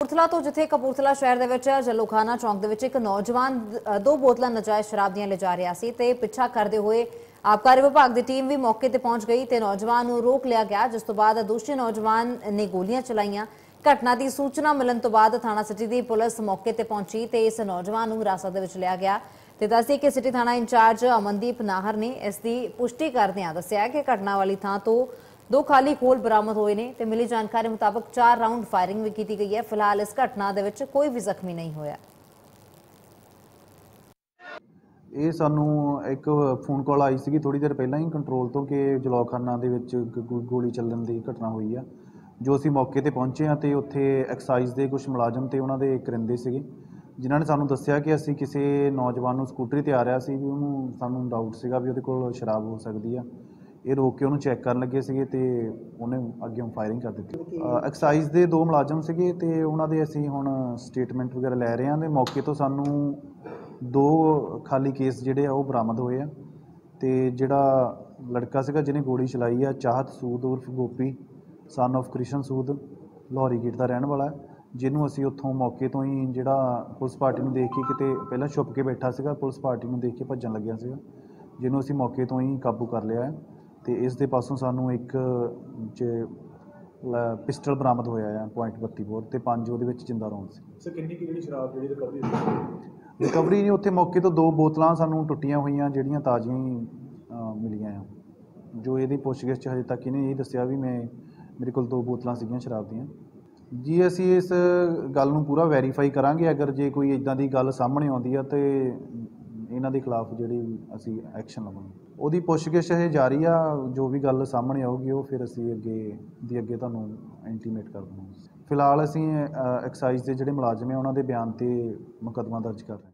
ਕਪੂਰਥਲਾ ਤੋਂ, ਜਿੱਥੇ ਕਪੂਰਥਲਾ ਸ਼ਹਿਰ ਦੇ ਵਿੱਚ ਜਲੋਖਾਨਾ ਚੌਂਕ ਦੇ ਵਿੱਚ ਇੱਕ ਨੌਜਵਾਨ ਦੋ ਬੋਤਲਾਂ ਨਜਾਇਜ਼ ਸ਼ਰਾਬ ਦੀਆਂ ਲਿਜਾ ਰਿਹਾ ਸੀ ਤੇ ਪਿੱਛਾ ਕਰਦੇ ਹੋਏ ਆਬਕਾਰੀ ਵਿਭਾਗ ਦੀ ਟੀਮ ਵੀ ਮੌਕੇ ਤੇ ਪਹੁੰਚ ਗਈ ਤੇ ਨੌਜਵਾਨ ਨੂੰ ਰੋਕ ਲਿਆ ਗਿਆ, ਜਿਸ ਤੋਂ ਬਾਅਦ ਦੋਸ਼ੀ ਨੌਜਵਾਨ ਨੇ ਗੋਲੀਆਂ ਚਲਾਈਆਂ। ਘਟਨਾ ਦੀ ਸੂਚਨਾ ਮਿਲਣ ਤੋਂ ਬਾਅਦ ਥਾਣਾ ਸਿਟੀ ਦੀ ਪੁਲਿਸ ਮੌਕੇ ਤੇ ਪਹੁੰਚੀ ਤੇ ਇਸ ਨੌਜਵਾਨ ਨੂੰ ਹਿਰਾਸਤ ਦੇ ਵਿੱਚ ਲਿਆ ਗਿਆ ਤੇ ਦੱਸਦੀ ਕਿ ਸਿਟੀ ਥਾਣਾ ਇੰਚਾਰਜ ਅਮਨਦੀਪ ਨਾਹਰ ਨੇ ਇਸ ਦੀ ਪੁਸ਼ਟੀ ਕਰਦਿਆਂ ਦੱਸਿਆ ਕਿ ਘਟਨਾ ਵਾਲੀ ਥਾਂ ਤੋਂ ਦੋ ਖਾਲੀ ਖੋਲ ਬਰਾਮਦ ਹੋਏ ਨੇ ਤੇ ਮਿਲੀ ਜਾਣਕਾਰੀ ਮੁਤਾਬਕ 4 ਰਾਉਂਡ ਫਾਇਰਿੰਗ ਵੀ ਕੀਤੀ ਗਈ ਹੈ। ਫਿਲਹਾਲ ਇਸ ਘਟਨਾ ਦੇ ਵਿੱਚ ਕੋਈ ਵੀ ਜ਼ਖਮੀ ਨਹੀਂ ਹੋਇਆ। ਇਹ ਸਾਨੂੰ ਇੱਕ ਫੋਨ ਕਾਲ ਆਈ ਸੀਗੀ ਥੋੜੀ ਦੇਰ ਪਹਿਲਾਂ ਹੀ ਕੰਟਰੋਲ ਤੋਂ ਕਿ ਜਲੌਖਾਨਾ ਦੇ ਵਿੱਚ ਗੋਲੀ ਚੱਲਣ ਦੀ ਘਟਨਾ ਹੋਈ ਆ। ਜੋ ਅਸੀਂ ਮੌਕੇ ਤੇ ਪਹੁੰਚੇ ਆ ਤੇ ਉੱਥੇ ਐਕਸਾਈਜ਼ ਦੇ ਕੁਝ ਮੁਲਾਜ਼ਮ ਤੇ ਉਹਨਾਂ ਦੇ ਕਰਿੰਦੇ ਸੀਗੇ। ਜਿਨ੍ਹਾਂ ਨੇ ਸਾਨੂੰ ਦੱਸਿਆ ਕਿ ਅਸੀਂ ਕਿਸੇ ਨੌਜਵਾਨ ਨੂੰ ਸਕੂਟਰੀ ਤੇ ਆ ਰਿਹਾ ਸੀ ਵੀ ਉਹਨੂੰ ਸਾਨੂੰ ਡਾਊਟ ਸੀਗਾ ਵੀ ਉਹਦੇ ਕੋਲ ਸ਼ਰਾਬ ਹੋ ਸਕਦੀ ਆ। ਇਹ ਰੋਕ ਕੇ ਉਹਨੂੰ ਚੈੱਕ ਕਰਨ ਲੱਗੇ ਸੀਗੇ ਤੇ ਉਹਨੇ ਅੱਗੇ ਫਾਇਰਿੰਗ ਕਰ ਦਿੱਤੀ। ਐਕਸਾਈਜ਼ ਦੇ ਦੋ ਮੁਲਾਜ਼ਮ ਸੀਗੇ ਤੇ ਉਹਨਾਂ ਦੇ ਅਸੀਂ ਹੁਣ ਸਟੇਟਮੈਂਟ ਵਗੈਰਾ ਲੈ ਰਹੇ ਹਾਂ ਤੇ ਮੌਕੇ ਤੋਂ ਸਾਨੂੰ ਦੋ ਖਾਲੀ ਕੇਸ ਜਿਹੜੇ ਆ ਉਹ ਬਰਾਮਦ ਹੋਏ ਆ ਤੇ ਜਿਹੜਾ ਲੜਕਾ ਸੀਗਾ ਜਿਹਨੇ ਗੋਲੀ ਚਲਾਈ ਆ, ਚਾਹਤ ਸੂਦ ਉਰਫ ਗੋਪੀ ਸਨ of ਕ੍ਰਿਸ਼ਨ ਸੂਦ, ਲਾਹੌਰੀ ਗੇਟ ਦਾ ਰਹਿਣ ਵਾਲਾ, ਜਿਹਨੂੰ ਅਸੀਂ ਉੱਥੋਂ ਮੌਕੇ ਤੋਂ ਹੀ ਜਿਹੜਾ ਪੁਲਿਸ ਪਾਰਟੀ ਨੂੰ ਦੇਖ ਕੇ ਕਿਤੇ ਪਹਿਲਾਂ ਛੁਪ ਕੇ ਬੈਠਾ ਸੀਗਾ, ਪੁਲਿਸ ਪਾਰਟੀ ਨੂੰ ਦੇਖ ਕੇ ਭੱਜਣ ਲੱਗਿਆ ਸੀਗਾ, ਜਿਹਨੂੰ ਅਸੀਂ ਮੌਕੇ ਤੋਂ ਹੀ ਕਾਬੂ ਕਰ ਲਿਆ ਹੈ। ਤੇ ਇਸ ਦੇ ਪਾਸੋਂ ਸਾਨੂੰ ਇੱਕ ਜ ਪਿਸਟਲ ਬਰਾਮਦ ਹੋਇਆ ਹੈ .32 ਬੋਰ ਤੇ ਪੰਜ ਉਹਦੇ ਵਿੱਚ ਜਿੰਦਾ ਰੌਂਦ ਸੀ। ਸਰ ਕਿੰਨੀ ਕਿ ਜਿਹੜੀ ਸ਼ਰਾਬ ਜਿਹੜੀ ਰਿਕਵਰੀ ਹੋਈ ਰਿਕਵਰੀ ਨੇ ਉੱਥੇ ਮੌਕੇ ਤੋਂ ਦੋ ਬੋਤਲਾਂ ਸਾਨੂੰ ਟੁੱਟੀਆਂ ਹੋਈਆਂ ਜਿਹੜੀਆਂ ਤਾਜ਼ੀਆਂ ਹੀ ਮਿਲੀਆਂ ਆ। ਜੋ ਇਹਦੀ ਪੁੱਛਗਿੱਛ 'ਚ ਹਜੇ ਤੱਕ ਇਹਨੇ ਇਹ ਦੱਸਿਆ ਵੀ ਮੈਂ ਮੇਰੇ ਕੋਲ ਦੋ ਬੋਤਲਾਂ ਸੀਗੀਆਂ ਸ਼ਰਾਬ ਦੀਆਂ। ਜੀ ਅਸੀਂ ਇਸ ਗੱਲ ਨੂੰ ਪੂਰਾ ਵੈਰੀਫਾਈ ਕਰਾਂਗੇ ਅਗਰ ਜੇ ਕੋਈ ਇਦਾਂ ਦੀ ਗੱਲ ਸਾਹਮਣੇ ਆਉਂਦੀ ਆ ਤੇ ਇਹਨਾਂ ਦੇ ਖਿਲਾਫ ਜਿਹੜੀ ਅਸੀਂ ਐਕਸ਼ਨ ਲਵਾਂਗੇ। ਉਹਦੀ ਪੁੱਛਗਿੱਛ ਇਹ ਜਾਰੀ ਆ, ਜੋ ਵੀ ਗੱਲ ਸਾਹਮਣੇ ਆਊਗੀ, ਉਹ ਫਿਰ ਅਸੀਂ ਅੱਗੇ ਦੀ ਅੱਗੇ ਤੁਹਾਨੂੰ ਇੰਟੀਮੇਟ ਕਰ ਦਵਾਂਗੇ। ਫਿਲਹਾਲ ਅਸੀਂ ਐਕਸਾਈਜ਼ ਦੇ ਜਿਹੜੇ ਮੁਲਾਜ਼ਮ ਆ, ਉਹਨਾਂ ਦੇ ਬਿਆਨ ਤੇ ਮੁਕੱਦਮਾ ਦਰਜ ਕਰ ਰਹੇ ਹਾਂ।